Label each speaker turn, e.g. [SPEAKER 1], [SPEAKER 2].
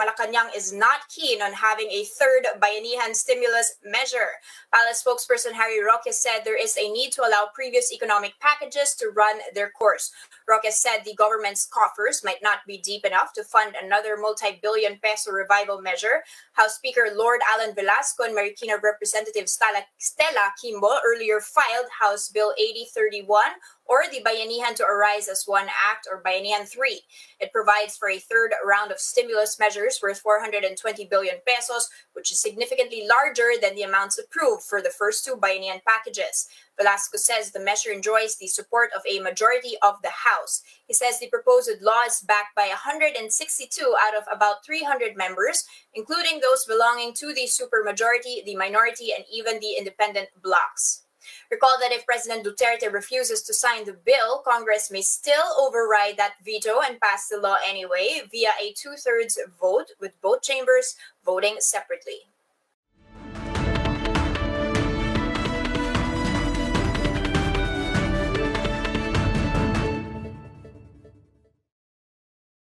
[SPEAKER 1] Malacanang is not keen on having a third Bayanihan stimulus measure. Palace spokesperson Harry Roque said there is a need to allow previous economic packages to run their course. Roque said the government's coffers might not be deep enough to fund another multi-billion peso revival measure. House Speaker Lord Allan Velasco and Marikina Representative Stella, Quimbo earlier filed House Bill 8031 or the Bayanihan to Arise as One Act or Bayanihan 3. It provides for a third round of stimulus measures worth 420 billion pesos, which is significantly larger than the amounts approved for the first two Bayanihan packages. Velasco says the measure enjoys the support of a majority of the House. He says the proposed law is backed by 162 out of about 300 members, including those belonging to the supermajority, the minority, and even the independent blocs. Recall that if President Duterte refuses to sign the bill, Congress may still override that veto and pass the law anyway via a two thirds vote, with both chambers voting separately.